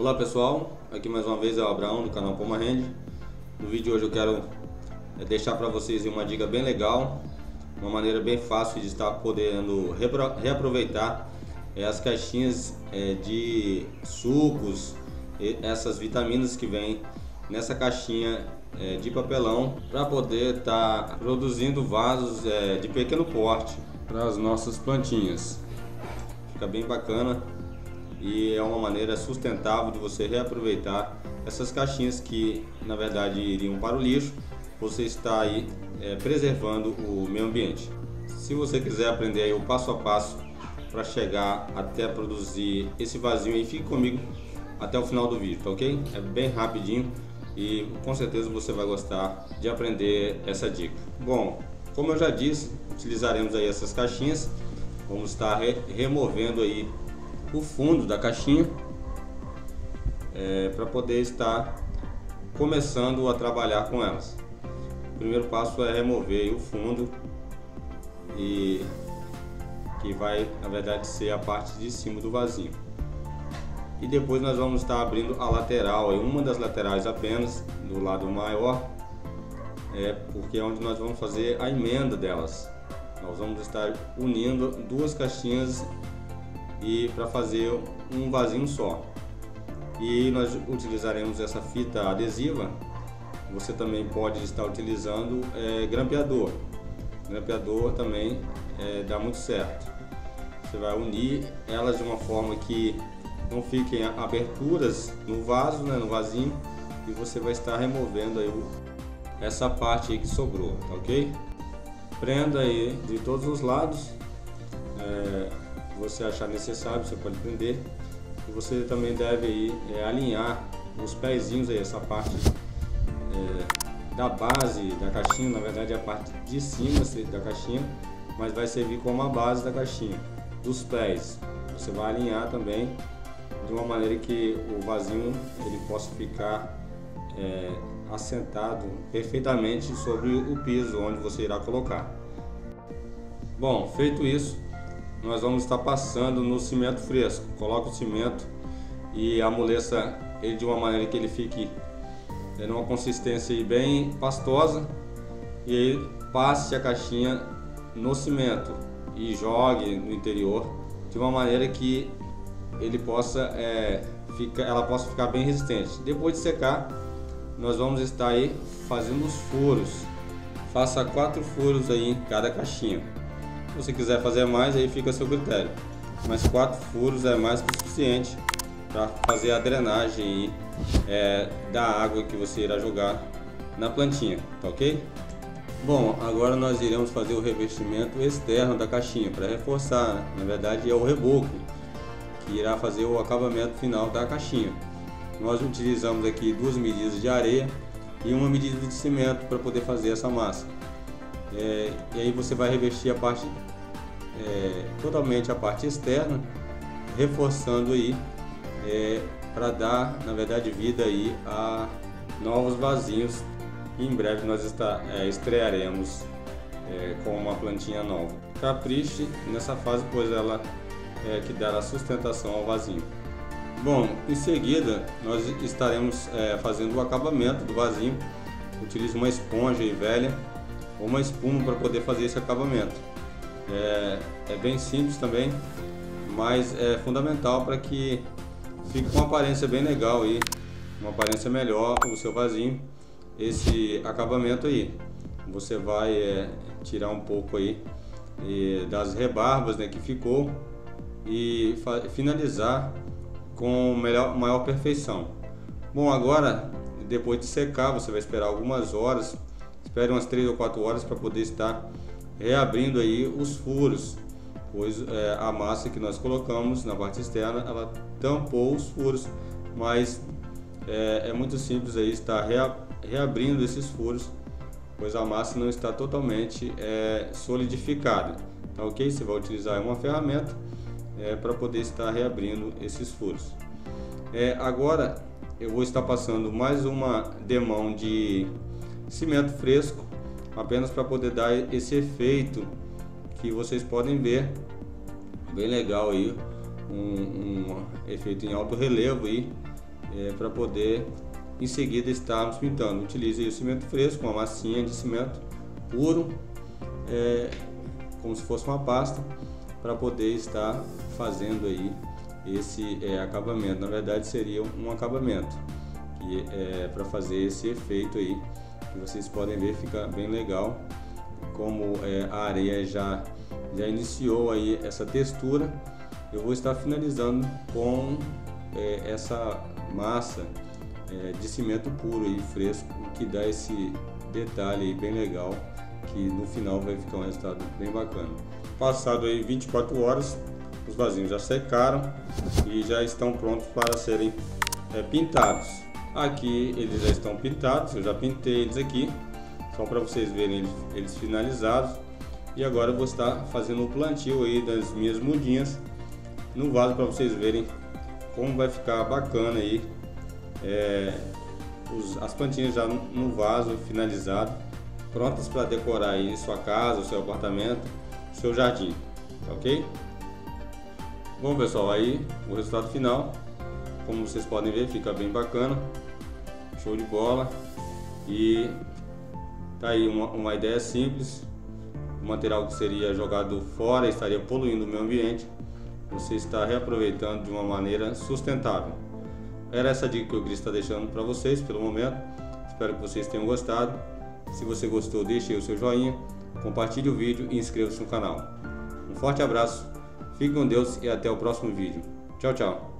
Olá pessoal, aqui mais uma vez é o Abraão do canal Poma Rende. No vídeo de hoje eu quero é, deixar para vocês uma dica bem legal, uma maneira bem fácil de estar podendo reaproveitar é, as caixinhas é, de sucos, essas vitaminas que vêm nessa caixinha de papelão para poder estar tá produzindo vasos de pequeno porte para as nossas plantinhas. Fica bem bacana e é uma maneira sustentável de você reaproveitar essas caixinhas que na verdade iriam para o lixo. Você está aí é, preservando o meio ambiente. Se você quiser aprender o passo a passo para chegar até produzir esse vasinho aí, fique comigo até o final do vídeo, tá ok? É bem rapidinho e com certeza você vai gostar de aprender essa dica. Bom, como eu já disse, utilizaremos aí essas caixinhas. Vamos estar re removendo aí o fundo da caixinha é, para poder estar começando a trabalhar com elas. O primeiro passo é remover o fundo e que vai na verdade ser a parte de cima do vasinho. E depois nós vamos estar abrindo a lateral, uma das laterais apenas, do lado maior, é porque é onde nós vamos fazer a emenda delas. Nós vamos estar unindo duas caixinhas e para fazer um vasinho só. E nós utilizaremos essa fita adesiva. Você também pode estar utilizando é, grampeador. Grampeador também é, dá muito certo. Você vai unir elas de uma forma que não fiquem aberturas no vaso, né, no vasinho, e você vai estar removendo aí essa parte aí que sobrou, tá ok? Prenda aí de todos os lados. É, você achar necessário, você pode prender. E você também deve aí, é, alinhar os pezinhos aí, essa parte é, da base da caixinha, na verdade é a parte de cima da caixinha, mas vai servir como a base da caixinha, dos pés. Você vai alinhar também de uma maneira que o vasinho ele possa ficar é, assentado perfeitamente sobre o piso onde você irá colocar. Bom, feito isso, nós vamos estar passando no cimento fresco. Coloca o cimento e amoleça ele de uma maneira que ele fique tendo uma consistência bem pastosa e aí passe a caixinha no cimento e jogue no interior de uma maneira que ele possa é, ficar, ela possa ficar bem resistente. Depois de secar, nós vamos estar aí fazendo os furos. Faça quatro furos aí em cada caixinha. Se você quiser fazer mais, aí fica a seu critério. Mas quatro furos é mais que o suficiente para fazer a drenagem é, da água que você irá jogar na plantinha, tá ok? Bom, agora nós iremos fazer o revestimento externo da caixinha para reforçar, né? na verdade é o reboco que irá fazer o acabamento final da caixinha. Nós utilizamos aqui duas medidas de areia e uma medida de cimento para poder fazer essa massa. É, e aí você vai revestir a parte é, totalmente a parte externa, reforçando aí é, para dar, na verdade, vida aí a novos vasinhos. Em breve nós está, é, estrearemos é, com uma plantinha nova. Capriche nessa fase, pois ela é que dará sustentação ao vasinho. Bom, em seguida nós estaremos é, fazendo o acabamento do vasinho. Utilize uma esponja velha ou uma espuma para poder fazer esse acabamento. É, é bem simples também, mas é fundamental para que fique com uma aparência bem legal aí, uma aparência melhor o seu vasinho, esse acabamento aí. Você vai é, tirar um pouco aí das rebarbas né, que ficou e finalizar com melhor, maior perfeição. Bom, agora depois de secar, você vai esperar algumas horas espere umas 3 ou 4 horas para poder estar reabrindo aí os furos, pois é, a massa que nós colocamos na parte externa, ela tampou os furos, mas é, é muito simples aí estar rea, reabrindo esses furos, pois a massa não está totalmente é, solidificada. Tá ok? Você vai utilizar uma ferramenta é, para poder estar reabrindo esses furos. É, agora eu vou estar passando mais uma demão de cimento fresco, apenas para poder dar esse efeito que vocês podem ver, bem legal aí, um, um efeito em alto relevo aí, é, para poder em seguida estarmos pintando. Utilize o cimento fresco, uma massinha de cimento puro, é, como se fosse uma pasta, para poder estar fazendo aí esse é, acabamento. Na verdade seria um acabamento que é para fazer esse efeito aí que vocês podem ver fica bem legal. Como é, a areia já já iniciou aí essa textura eu vou estar finalizando com é, essa massa é, de cimento puro e fresco que dá esse detalhe bem legal que no final vai ficar um resultado bem bacana. Passado aí 24 horas os vasinhos já secaram e já estão prontos para serem é, pintados Aqui eles já estão pintados, eu já pintei eles aqui, só para vocês verem eles, eles, finalizados. E agora eu vou estar fazendo o plantio aí das minhas mudinhas no vaso para vocês verem como vai ficar bacana aí é, os, as plantinhas já no vaso finalizado, prontas para decorar aí sua casa, o seu apartamento, seu jardim, tá ok? Bom pessoal, aí o resultado final como vocês podem ver, fica bem bacana. Show de bola. E tá aí uma, uma ideia simples. O material que seria jogado fora estaria poluindo o meio ambiente. Você está reaproveitando de uma maneira sustentável. Era essa dica que eu queria estar deixando para vocês pelo momento. Espero que vocês tenham gostado. Se você gostou, deixe aí o seu joinha, compartilhe o vídeo e inscreva-se no canal. Um forte abraço, fique com Deus e até o próximo vídeo. Tchau, tchau.